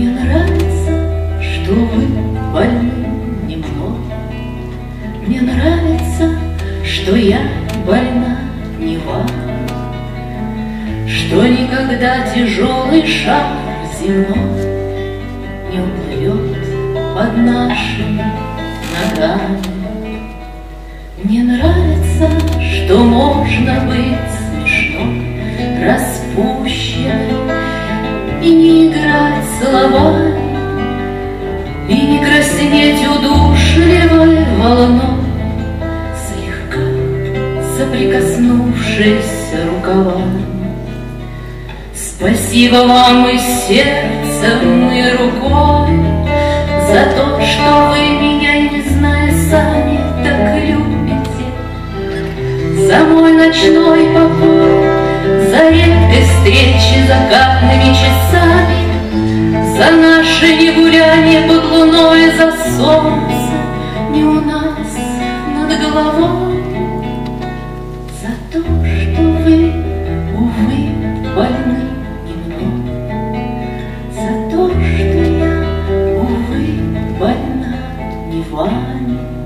Мне нравится, что вы больны немного. Мне нравится, что я больна не вам. Что никогда тяжелый шаг земной Не уплывет под нашими ногами. Мне нравится, что можно быть смешно, распущенным и не играть словами, И не краснеть удушливой волной, Слегка соприкоснувшись рукавами. Спасибо вам и сердцем, и рукой За то, что вы меня, не зная сами, так любите. За мой ночной покой, за редкой встречи закатными часами, за наши не гуляние под луной, за солнце не у нас над головой, За то, что вы, увы, больны и За то, что я, увы, больна не вами.